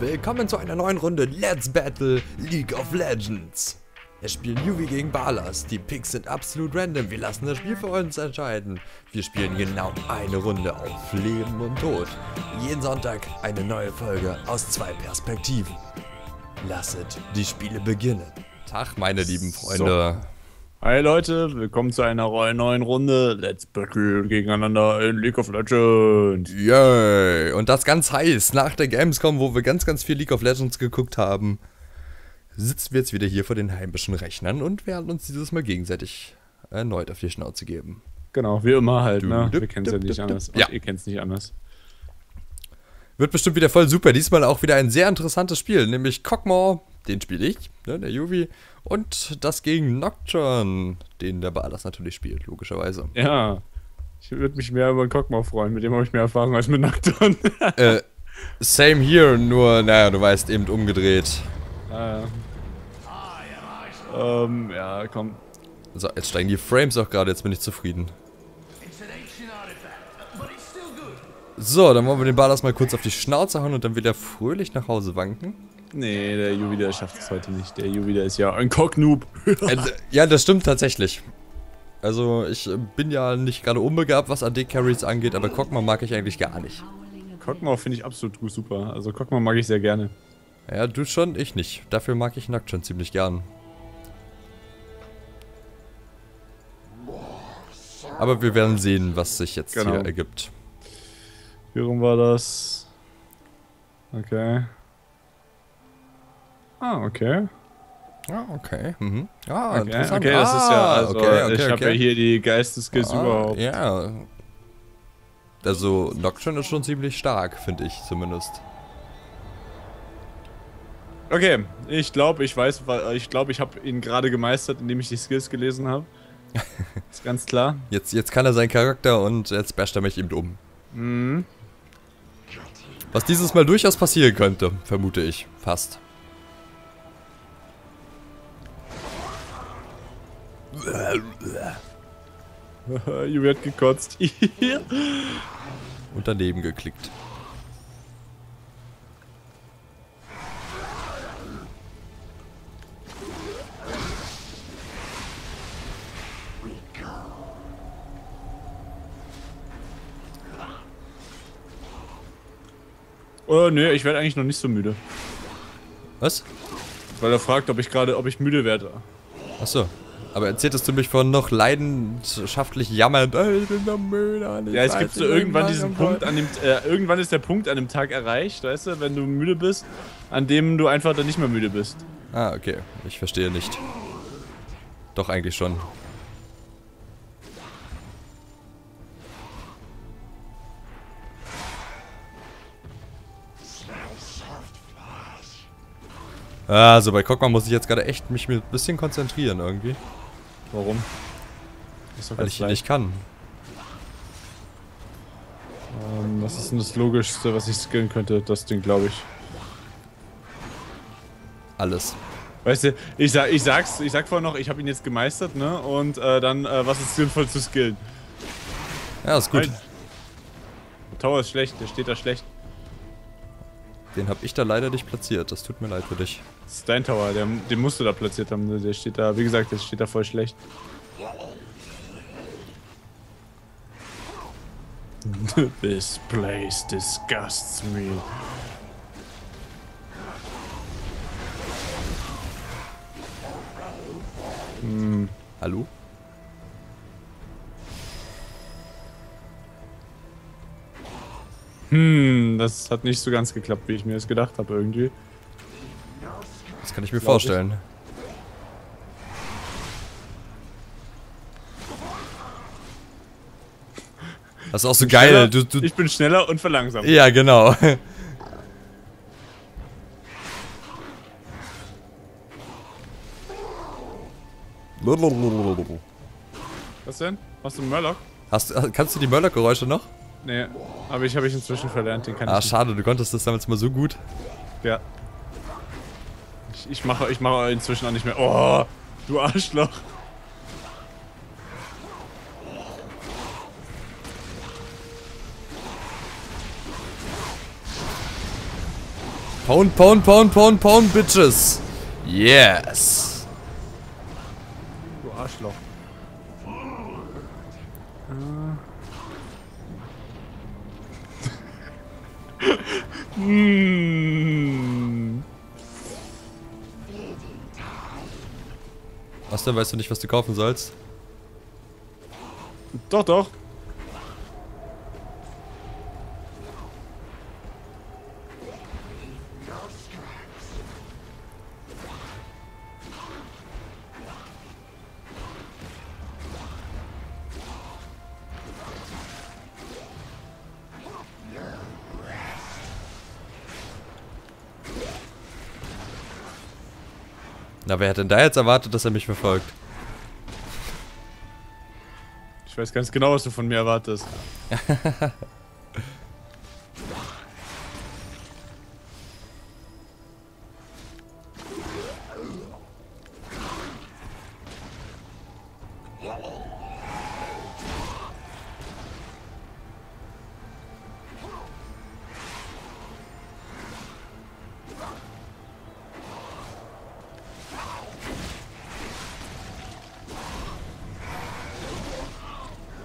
willkommen zu einer neuen Runde Let's Battle League of Legends. Wir spielen Yuvi gegen Balas. Die Picks sind absolut random. Wir lassen das Spiel für uns entscheiden. Wir spielen genau eine Runde auf Leben und Tod. Jeden Sonntag eine neue Folge aus zwei Perspektiven. Lasset die Spiele beginnen. Tag, meine lieben Freunde. So. Hi Leute, willkommen zu einer neuen Runde Let's Battle gegeneinander in League of Legends. Yay! Und das ganz heiß, nach der Gamescom, wo wir ganz, ganz viel League of Legends geguckt haben, sitzen wir jetzt wieder hier vor den heimischen Rechnern und werden uns dieses Mal gegenseitig erneut auf die Schnauze geben. Genau, wie immer halt, ne? Wir kennen es ja nicht anders. Ja. Ihr kennt es nicht anders. Wird bestimmt wieder voll super. Diesmal auch wieder ein sehr interessantes Spiel, nämlich Cockmore, den spiele ich, ne, der Yuvi, und das gegen Nocturne, den der Balas natürlich spielt, logischerweise. Ja, ich würde mich mehr über den Cockmore freuen, mit dem habe ich mehr Erfahrung als mit Nocturne. äh, same here, nur, naja, du weißt, eben umgedreht. Ah, ja. Ähm, ja, komm. So, jetzt steigen die Frames auch gerade, jetzt bin ich zufrieden. So, dann wollen wir den Balas mal kurz auf die Schnauze hauen und dann wieder fröhlich nach Hause wanken. Nee, der Yuvi, der schafft es heute nicht. Der Yuvi, der ist ja ein Cocknoob. Äh, ja, das stimmt tatsächlich. Also, ich bin ja nicht gerade unbegabt, was AD-Carries angeht, aber Cockmore mag ich eigentlich gar nicht. Cockmore finde ich absolut super. Also, Cockmore mag ich sehr gerne. Ja, du schon, ich nicht. Dafür mag ich Nackt schon ziemlich gern. Aber wir werden sehen, was sich jetzt genau. hier ergibt. Wie rum war das? Okay. Ah, okay. Ah, okay. Mhm. Ah, okay. Okay, das ist ja, ah, also, okay, okay, ich habe ja hier die Geisteskills ah, überhaupt. Ja. Also, Nocturne ist schon ziemlich stark, finde ich zumindest. Okay, ich glaube, ich weiß, ich glaube, ich habe ihn gerade gemeistert, indem ich die Skills gelesen habe. ist ganz klar. Jetzt, jetzt kann er seinen Charakter und jetzt basht er mich eben um. Mhm. Was dieses Mal durchaus passieren könnte, vermute ich. Fast. Juvi hat gekotzt. Und daneben geklickt. Oh, nö, ich werde eigentlich noch nicht so müde. Was? Weil er fragt, ob ich gerade, ob ich müde werde. Achso. Aber erzähltest du mich von noch leidenschaftlich jammernd, ich bin so müde. Ja, es gibt so irgendwann diesen Punkt, an dem, äh, irgendwann ist der Punkt an dem Tag erreicht, weißt du, wenn du müde bist, an dem du einfach dann nicht mehr müde bist. Ah, okay. Ich verstehe nicht. Doch, eigentlich schon. Also bei Cockman muss ich jetzt gerade echt mich ein bisschen konzentrieren irgendwie. Warum? Weil ich ihn nicht kann. Ähm, was ist denn das Logischste, was ich skillen könnte? Das Ding, glaube ich. Alles. Weißt du, ich, sag, ich sag's, ich sag vorher noch, ich habe ihn jetzt gemeistert, ne? Und äh, dann, äh, was ist sinnvoll zu skillen? Ja, ist gut. Nein. Der Tower ist schlecht, der steht da schlecht. Den habe ich da leider nicht platziert. Das tut mir leid für dich. Dein Tower, der, den musst du da platziert haben. Der steht da, wie gesagt, der steht da voll schlecht. This place disgusts me. Hm. Hallo? Hm, das hat nicht so ganz geklappt, wie ich mir das gedacht habe irgendwie. Das kann ich mir Glaub vorstellen. Ich. Das ist auch so geil. Du, du ich bin schneller und verlangsamt. Ja, genau. Was denn? Hast du einen Murloc? Hast, kannst du die Murloc-Geräusche noch? Nee, aber ich habe ich inzwischen verlernt, den kann ah, ich Ah, schade, du konntest das damals mal so gut. Ja. Ich, ich mache ich mache inzwischen auch nicht mehr. Oh, du Arschloch. Pound, pound, pound, pound, pound, bitches. Yes. Du Arschloch. Hm. Was denn, weißt du nicht, was du kaufen sollst? Doch, doch. Na, wer hat denn da jetzt erwartet, dass er mich verfolgt? Ich weiß ganz genau, was du von mir erwartest.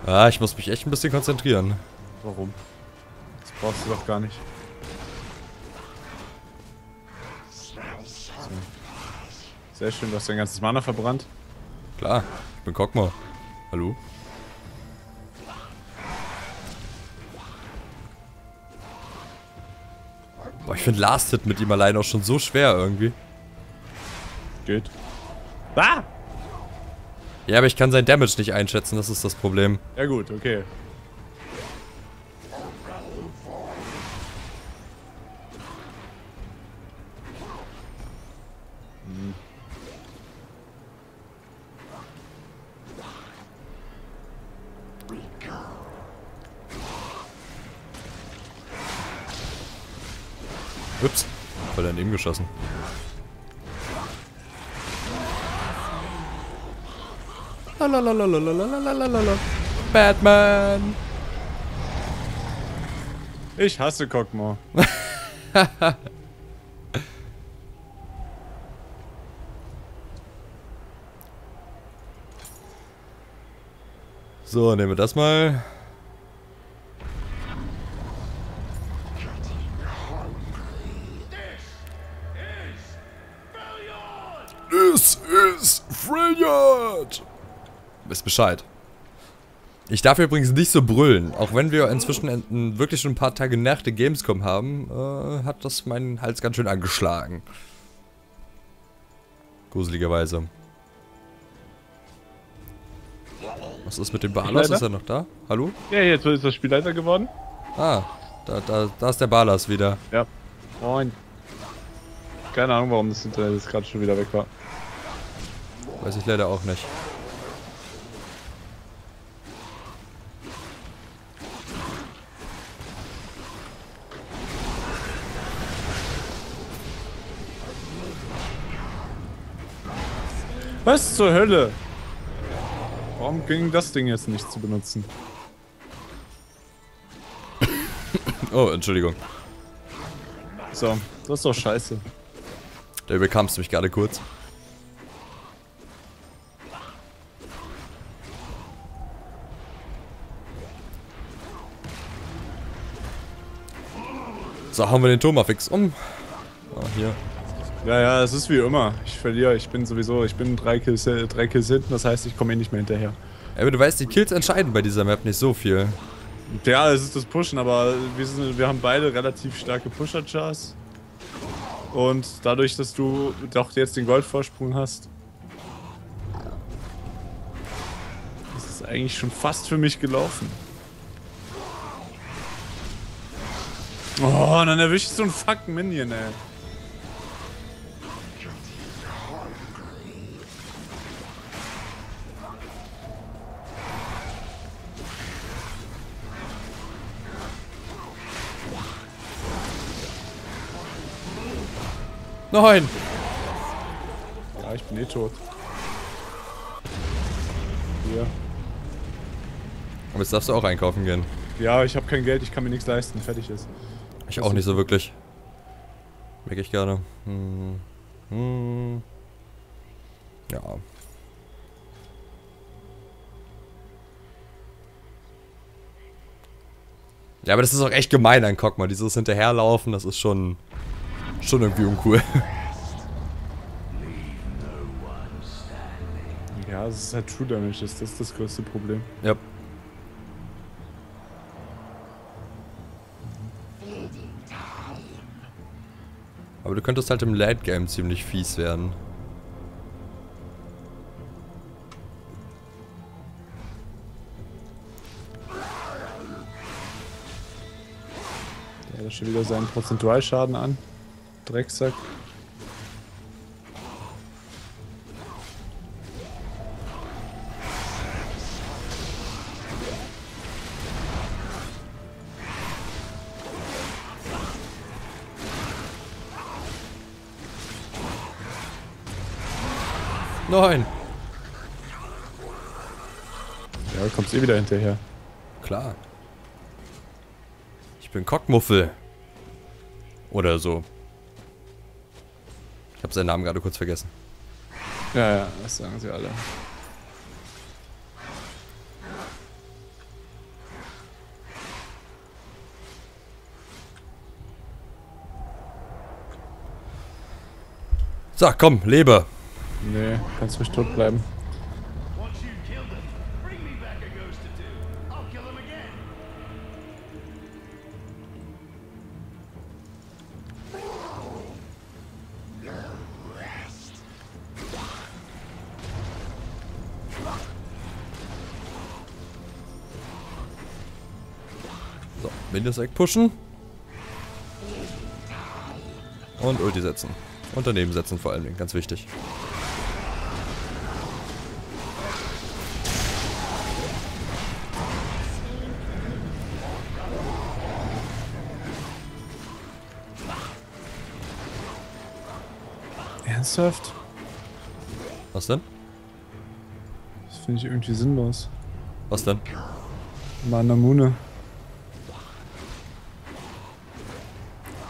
Ah, ich muss mich echt ein bisschen konzentrieren. Warum? Das brauchst du doch gar nicht. So. Sehr schön, du hast dein ganzes Mana verbrannt. Klar, ich bin Kokmo. Hallo? Boah, ich finde Last Hit mit ihm allein auch schon so schwer irgendwie. Geht. Ah! Ja, aber ich kann sein Damage nicht einschätzen, das ist das Problem. Ja gut, okay. Ups, voll daneben geschossen. Batman! Ich hasse Cockmore. So, nehmen wir das mal. This is Freljord! Wisst Bescheid. Ich darf übrigens nicht so brüllen. Auch wenn wir inzwischen ein, wirklich schon ein paar Tage nach der Gamescom haben, äh, hat das meinen Hals ganz schön angeschlagen. Gruseligerweise. Was ist mit dem Balas? Ist er noch da? Hallo? Ja, jetzt ist das Spielleiter geworden. Ah, da, da, da ist der Balas wieder. Ja. Moin. Keine Ahnung, warum das Internet jetzt gerade schon wieder weg war. Weiß ich leider auch nicht. Was zur Hölle? Warum ging das Ding jetzt nicht zu benutzen? Oh, Entschuldigung. So, das ist doch scheiße. Da überkamst du mich gerade kurz. So, hauen wir den Thomas fix um. Ah, hier. Ja, ja, es ist wie immer. Ich verliere. Ich bin sowieso, ich bin drei Kills, drei Kills hinten, das heißt, ich komme eh nicht mehr hinterher. Aber du weißt, die Kills entscheiden bei dieser Map nicht so viel. Ja, es ist das Pushen, aber wir, sind, wir haben beide relativ starke Pusher-Chars. Und dadurch, dass du doch jetzt den Goldvorsprung hast, ist es eigentlich schon fast für mich gelaufen. Oh, und dann erwische ich so einen fucking Minion, ey. Nein! Ja, ich bin eh tot. Hier. Aber jetzt darfst du auch einkaufen gehen. Ja, ich habe kein Geld, ich kann mir nichts leisten. Fertig ist. Ich auch nicht so wirklich. Merke ich gerade. Hm. Hm. Ja. Ja, aber das ist auch echt gemein an Cockma. Dieses Hinterherlaufen, das ist schon, schon irgendwie uncool. Ja, es ist halt True Damage, das ist das größte Problem. Ja. Aber du könntest halt im Late Game ziemlich fies werden. Ja, da steht wieder seinen Prozentualschaden an. Drecksack. Nein! Ja, du kommst eh wieder hinterher. Klar. Ich bin Cockmuffel. Oder so. Ich habe seinen Namen gerade kurz vergessen. Ja, ja, das sagen sie alle. So, komm, lebe. Nee, kannst ruhig tot bleiben. So, Minions wegpushen. Und Ulti setzen. Und daneben setzen vor allen Dingen, ganz wichtig. Ernsthaft? Was denn? Das finde ich irgendwie sinnlos. Was denn? Manamune.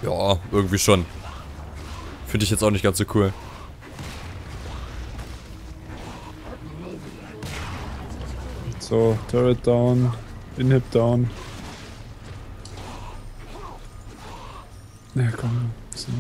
Ja, irgendwie schon. Finde ich jetzt auch nicht ganz so cool. So, Turret down, Inhib down. Ja, komm. So.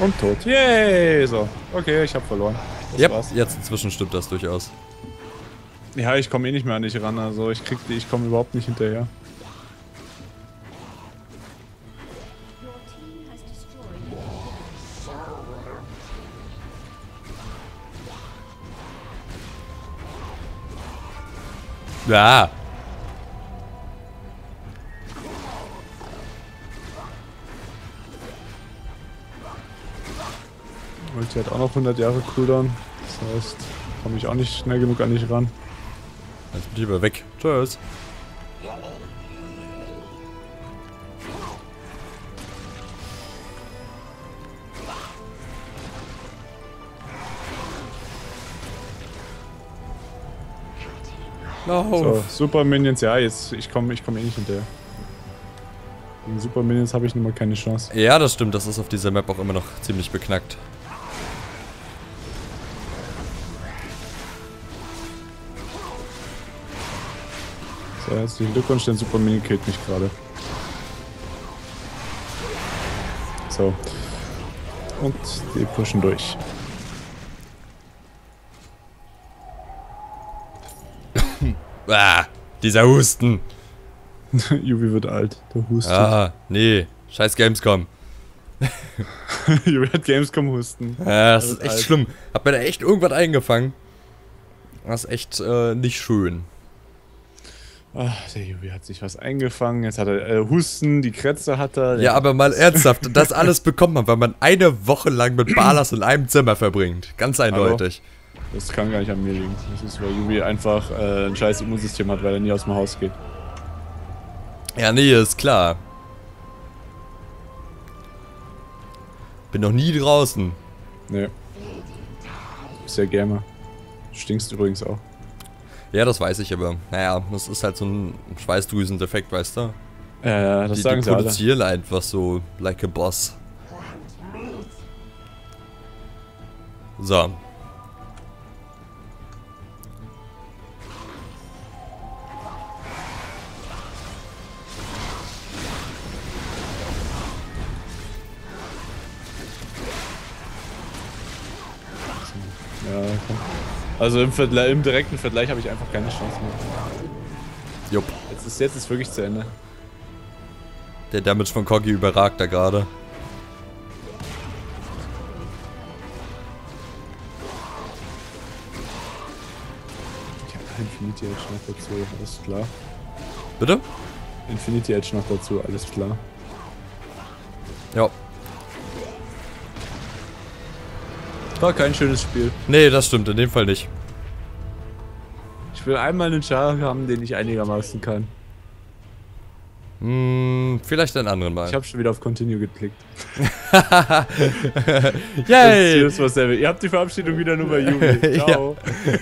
Und tot. Yay! So. Okay, ich hab verloren. Das Yep, war's. jetzt inzwischen stimmt das durchaus. Ja, ich komme eh nicht mehr an dich ran, also ich krieg die, ich komme überhaupt nicht hinterher. Ja. Ulti hat auch noch 100 Jahre Cooldown. Das heißt, komme ich auch nicht schnell genug an dich ran. Jetzt bin ich aber weg. Tschüss. No. So, Super Minions, ja, jetzt, ich komme ich komm eh nicht hinterher. Gegen Super Minions habe ich nun mal keine Chance. Ja, das stimmt. Das ist auf dieser Map auch immer noch ziemlich beknackt. So, herzlichen Glückwunsch, denn Super Minion killt mich gerade. So. Und die pushen durch. Ah, dieser Husten. Yubi wird alt, der hustet. Ah, nee. Scheiß Gamescom. Yubi hat Gamescom husten. Ja, das ist echt alt. schlimm. Hab mir da echt irgendwas eingefangen. Das ist echt äh, nicht schön. Ach, der Jubi hat sich was eingefangen, jetzt hat er äh, Husten, die Krätze hat er. Ja, aber mal ernsthaft, das alles bekommt man, weil man eine Woche lang mit Balas in einem Zimmer verbringt. Ganz eindeutig. Hallo? Das kann gar nicht an mir liegen. Das ist, weil Jubi einfach äh, ein scheiß Immunsystem hat, weil er nie aus dem Haus geht. Ja, nee, ist klar. Bin noch nie draußen. Nee. Sehr gerne. Stinkst übrigens auch. Ja, das weiß ich aber. Naja, das ist halt so ein Schweißdrüsendefekt, weißt du? Ja, ja, das Die, sagen die sie alle. produzieren einfach so like a boss. So. Ja, komm. Also im, im direkten Vergleich habe ich einfach keine Chance mehr. Jupp. Jetzt ist, jetzt ist wirklich zu Ende. Der Damage von Coggy überragt da gerade. Ich habe Infinity Edge noch dazu, alles klar. Bitte? Infinity Edge noch dazu, alles klar. Ja. War kein schönes Spiel. Nee, das stimmt in dem Fall nicht. Ich will einmal einen Char haben, den ich einigermaßen kann. Hm, vielleicht einen anderen Mal. Ich habe schon wieder auf Continue geklickt. Yay! Das ist was der will. Ihr habt die Verabschiedung wieder nur bei. Ja. Ciao.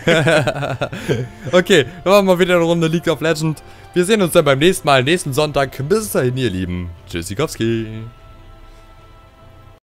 Okay, wir machen mal wieder eine Runde League of Legends. Wir sehen uns dann beim nächsten Mal, nächsten Sonntag. Bis dahin, ihr Lieben. Tschüssikowski.